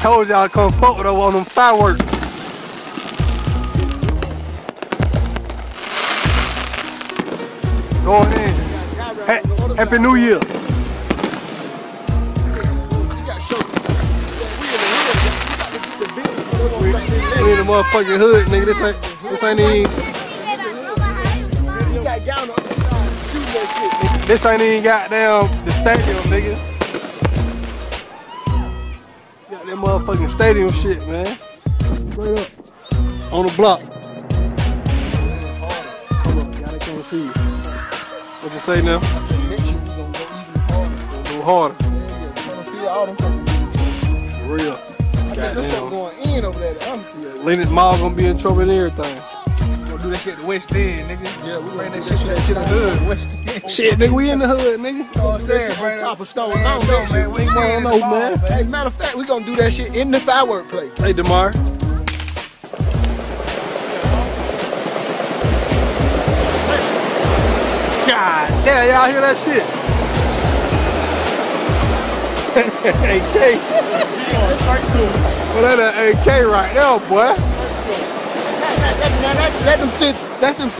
Told y'all come fuck with on them fireworks. Going in. Ha- Happy New Year. We in the motherfucking hood, nigga. This ain't this ain't even this ain't even goddamn the stadium, nigga. Got that motherfucking stadium shit, man. Straight up. On the block. Hold on, y'all they see you. What you say now? Go harder. For real. Goddamn. going in over there. I'm yeah, Lenox Mall gonna be in trouble and everything. Gonna do that shit to West End, nigga. yeah, we Bring gonna that shit that to the hood, West End. Shit, nigga, we in the hood, nigga. You know what I'm saying, on bro? top of Stone Man, Mountain. no, that shit. man, we Nigga, I don't know, in the man. Hey, matter of fact, we gonna do that shit in the firework place. Hey, Demar. God damn, y'all hear that shit? AK. well, that an AK right there, boy. Let, them sit. Let them